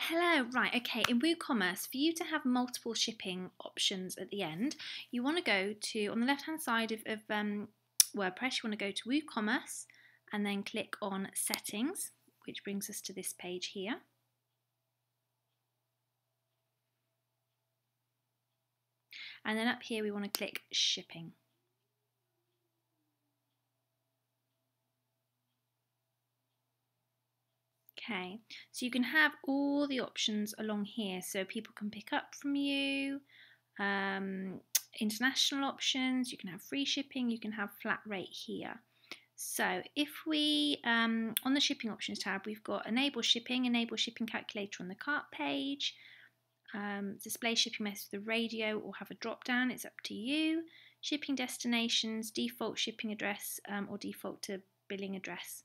Hello, right, okay, in WooCommerce, for you to have multiple shipping options at the end, you want to go to, on the left hand side of, of um, WordPress, you want to go to WooCommerce and then click on Settings, which brings us to this page here. And then up here we want to click Shipping. Okay, so you can have all the options along here so people can pick up from you, um, international options, you can have free shipping, you can have flat rate here. So if we, um, on the shipping options tab, we've got enable shipping, enable shipping calculator on the cart page, um, display shipping message with the radio or have a drop down, it's up to you. Shipping destinations, default shipping address um, or default to billing address.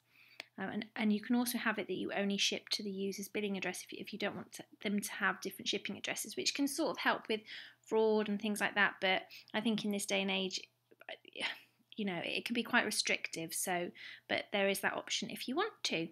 Um, and, and you can also have it that you only ship to the user's billing address if you, if you don't want to, them to have different shipping addresses, which can sort of help with fraud and things like that. But I think in this day and age, you know, it can be quite restrictive. So, but there is that option if you want to.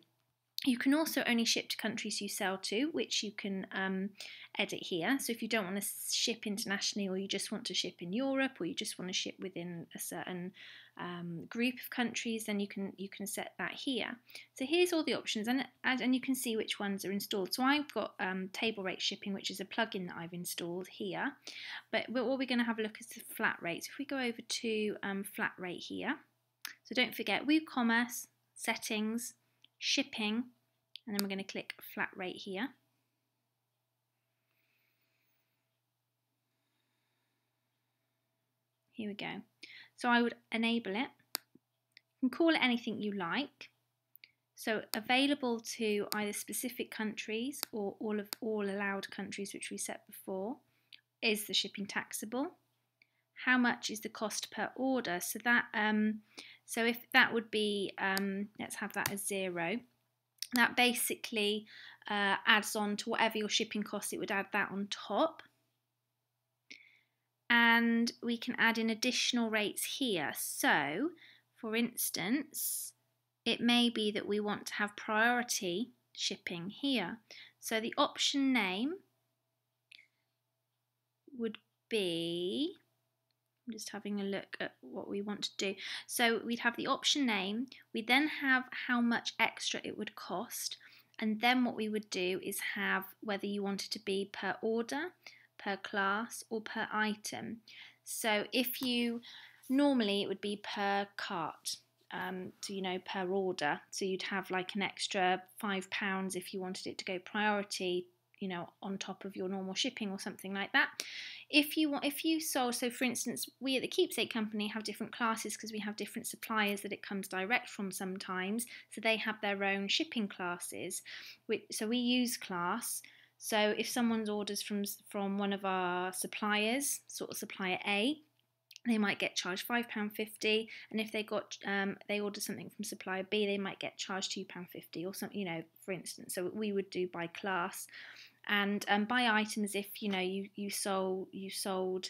You can also only ship to countries you sell to, which you can um, edit here. So if you don't want to ship internationally or you just want to ship in Europe or you just want to ship within a certain um, group of countries, then you can you can set that here. So here's all the options and, and you can see which ones are installed. So I've got um, table rate shipping, which is a plugin that I've installed here. But what we're going to have a look at is the flat rates. If we go over to um, flat rate here, so don't forget WooCommerce, settings, shipping, and then we're going to click flat rate here. Here we go. So I would enable it. You can call it anything you like. So available to either specific countries or all of all allowed countries which we set before. Is the shipping taxable? How much is the cost per order? So that um, so if that would be um, let's have that as zero that basically uh, adds on to whatever your shipping cost, it would add that on top. And we can add in additional rates here. So, for instance, it may be that we want to have priority shipping here. So the option name would be I'm just having a look at what we want to do. So we'd have the option name, we then have how much extra it would cost, and then what we would do is have whether you want it to be per order, per class, or per item. So if you, normally it would be per cart, um, so you know per order. So you'd have like an extra five pounds if you wanted it to go priority, you know, on top of your normal shipping or something like that if you want if you sold so for instance we at the keepsake company have different classes because we have different suppliers that it comes direct from sometimes so they have their own shipping classes so we use class. So if someone's orders from from one of our suppliers sort of supplier a they might get charged £5.50 and if they got um, they order something from supplier B they might get charged £2.50 or something you know for instance. So we would do by class and um, by items if you know you you sold you sold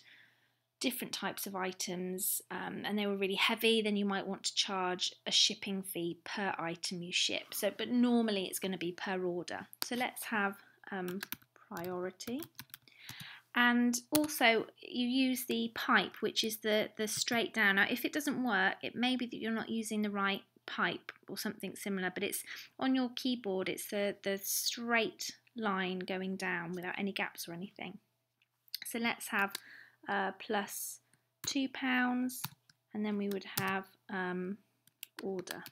different types of items um, and they were really heavy then you might want to charge a shipping fee per item you ship. So but normally it's going to be per order. So let's have um, priority. And also you use the pipe which is the the straight down. Now if it doesn't work it may be that you're not using the right pipe or something similar but it's on your keyboard it's the the straight line going down without any gaps or anything. So let's have uh, plus two pounds and then we would have um, order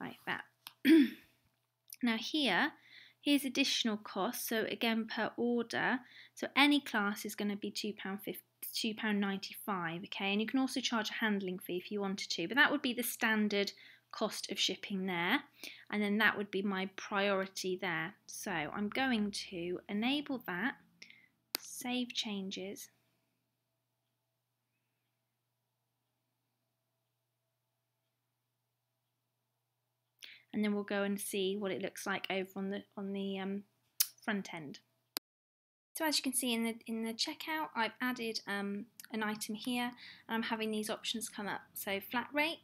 like that. now here, here's additional cost. So again, per order, so any class is going to be £2.50. £2.95 okay and you can also charge a handling fee if you wanted to but that would be the standard cost of shipping there and then that would be my priority there. So I'm going to enable that, save changes, and then we'll go and see what it looks like over on the on the um, front end. So as you can see in the in the checkout, I've added um, an item here, and I'm having these options come up. So flat rate,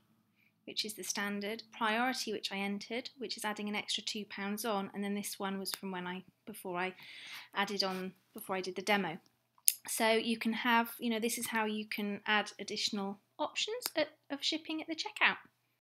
which is the standard, priority, which I entered, which is adding an extra two pounds on, and then this one was from when I before I added on before I did the demo. So you can have, you know, this is how you can add additional options at, of shipping at the checkout.